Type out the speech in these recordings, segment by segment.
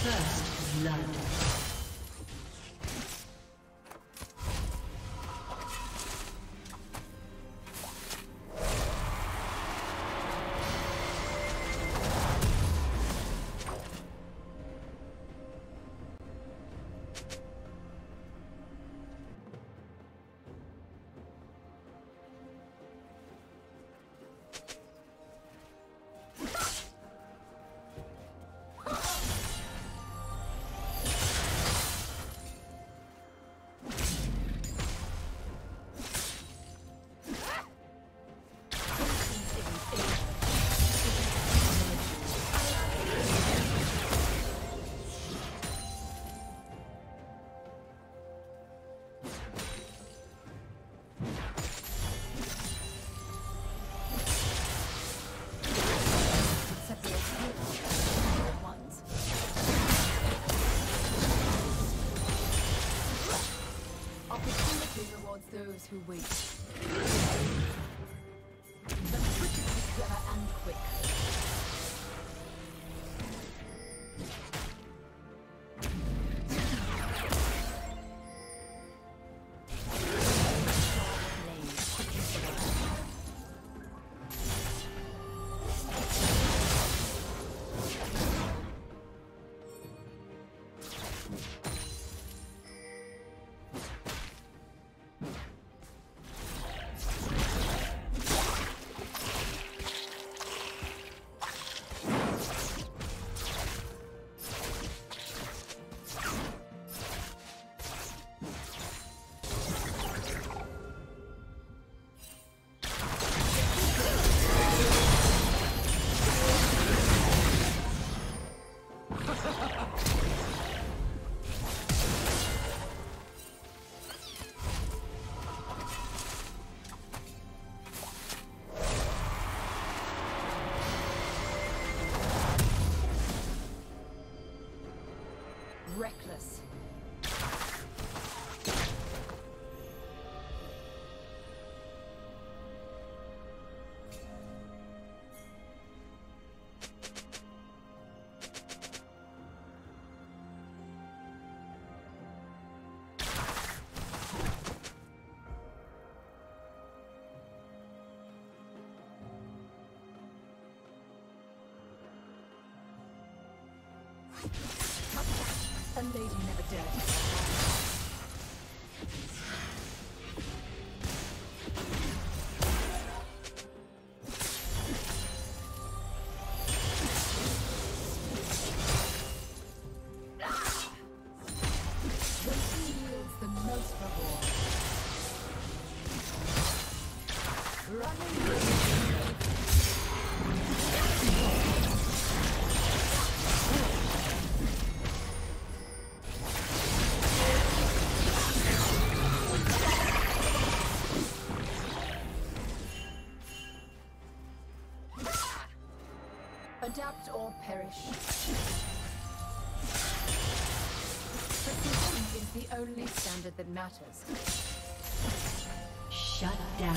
First blood. Who wait. us. A lady never dared. Adapt or perish. Precision is the only standard that matters. Shut down.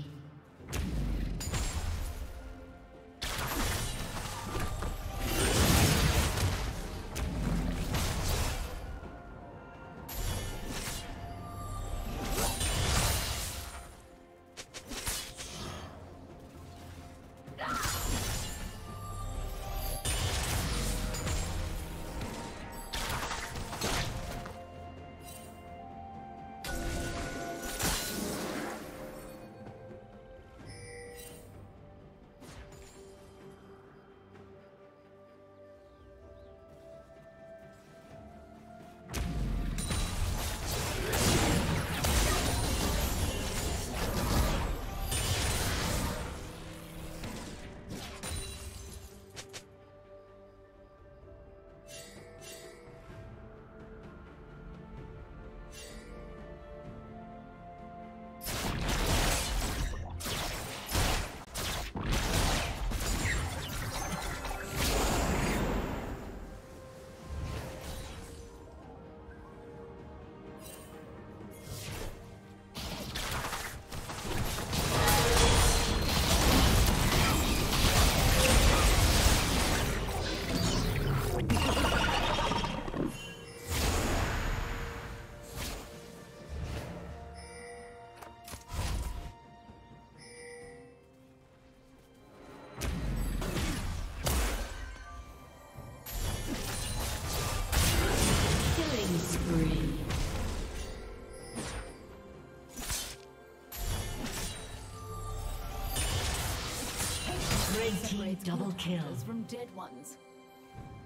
team double kill. from dead ones.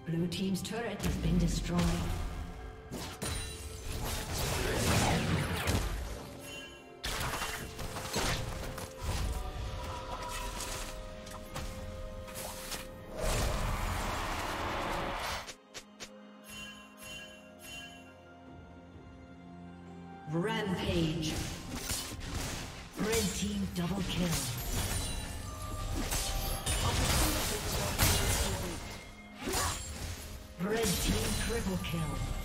Blue team's turret has been destroyed. Rampage. Red team double kill. Triple kill.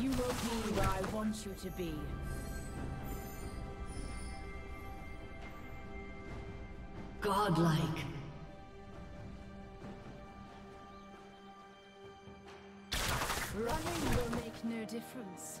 You will be where I want you to be. Godlike. Running will make no difference.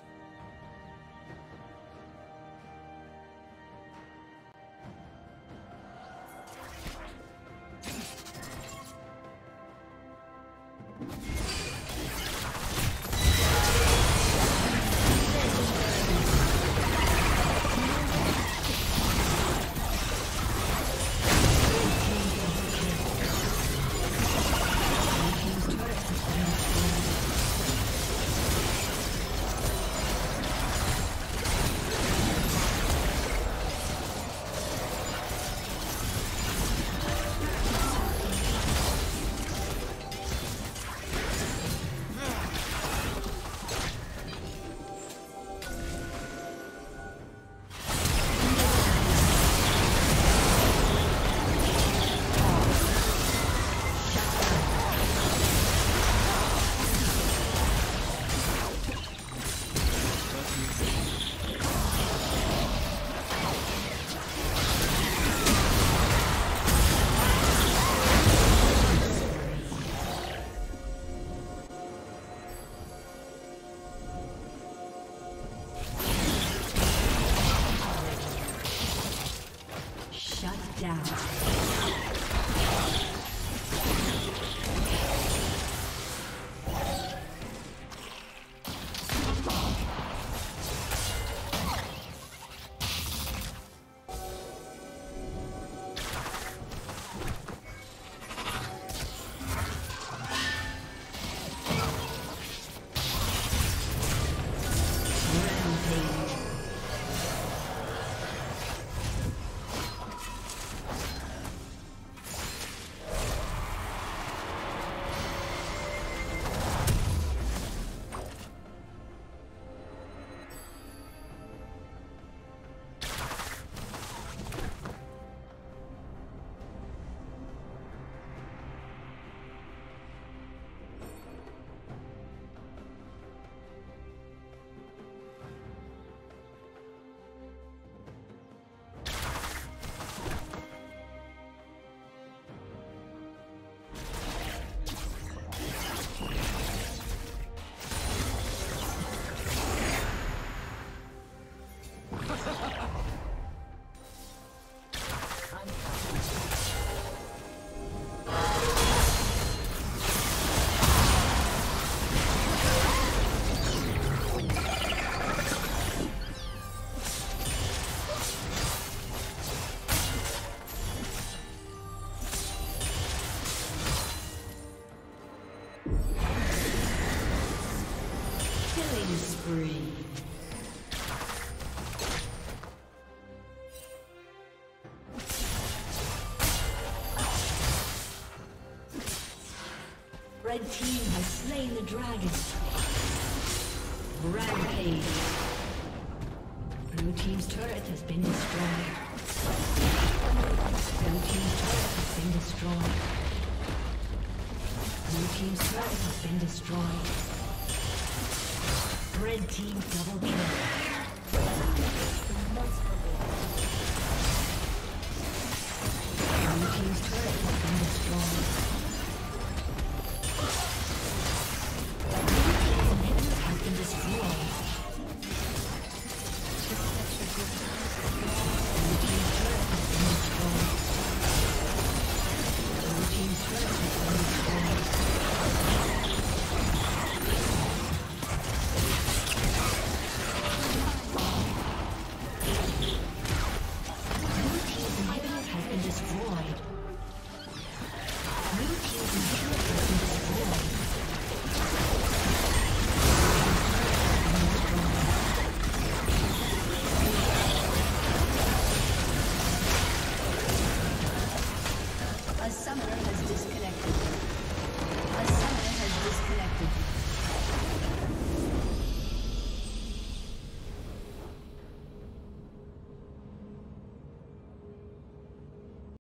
team has slain the dragon. Rampage. Blue team's turret has been destroyed. Blue team's turret has been destroyed. Blue team's turret has been destroyed. Red team double kill. Blue team's turret has been destroyed.